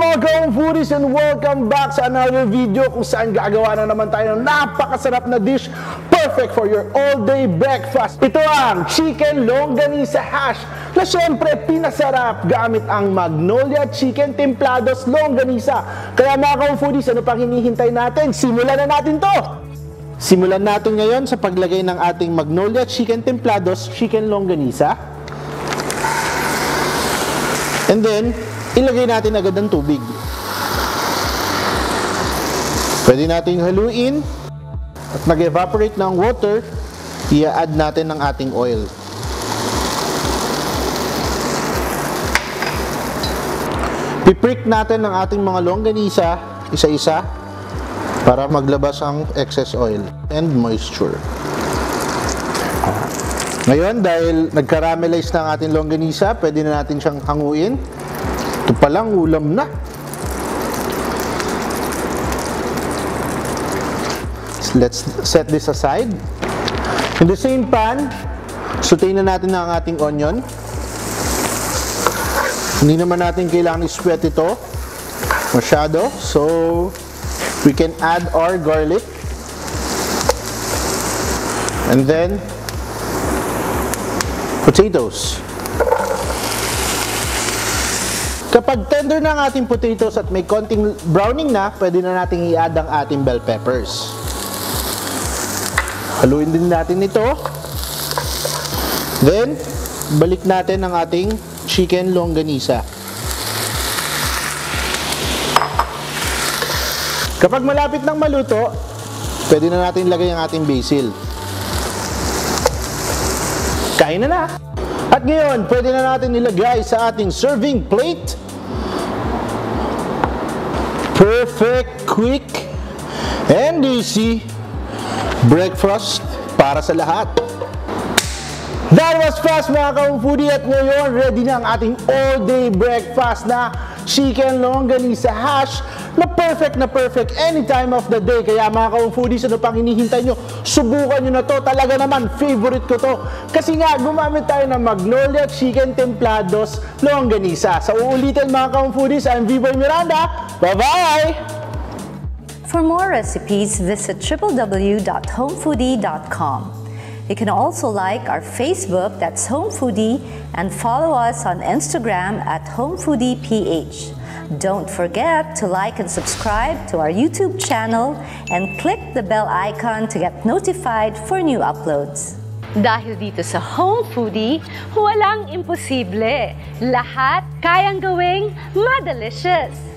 mga foodies and welcome back sa another video kung saan gagawa na naman tayo ng napakasarap na dish perfect for your all-day breakfast. Ito ang chicken longganisa hash na syempre pinasarap gamit ang Magnolia Chicken Templados Longganisa. Kaya mga foodies, ano pang hinihintay natin? Simulan na natin to! Simulan natin ngayon sa paglagay ng ating Magnolia Chicken Templados Chicken Longganisa. And then, ilagay natin agad ng tubig. Pwede nating haluin at nag-evaporate ng water, i-add natin ng ating oil. Piprick natin ang ating mga longganisa isa-isa para maglabas ang excess oil and moisture. Ngayon, dahil nag-caramelize na ang ating longganisa, pwede na natin siyang hanguin. Ito palang ulam na. Let's set this aside. In the same pan, sautein na natin ang ating onion. Hindi naman natin kailangan i-sweat ito masyado. So, we can add our garlic. And then, potatoes. Kapag tender na ang ating potatoes at may konting browning na, pwede na natin i-add ang ating bell peppers. Haluin din natin ito. Then, balik natin ang ating chicken longganisa. Kapag malapit ng maluto, pwede na natin ilagay ang ating basil. Kain na na! At ngayon, pwede na natin ilagay sa ating serving plate. Perfect, quick, and easy breakfast para sa lahat. That was fast mga ka-foodie at ngayon ready na ang ating all-day breakfast na chicken longganisa hash na perfect na perfect any time of the day. Kaya mga ka-foodies, ano pang hinihintay nyo? Subukan nyo na to. Talaga naman, favorite ko to. Kasi nga, gumamit tayo ng Magnolia Chicken Templados Longganisa. Sa uulitin mga ka-foodies, I'm Viboy Miranda. Bye-bye! For more recipes, visit www.homefoodie.com. You can also like our Facebook, that's Home Foodie, and follow us on Instagram at HomeFoodiePH. Don't forget to like and subscribe to our YouTube channel and click the bell icon to get notified for new uploads. Dahil dito sa Home Foodie, walang imposible. Lahat kayang gawing madelicious.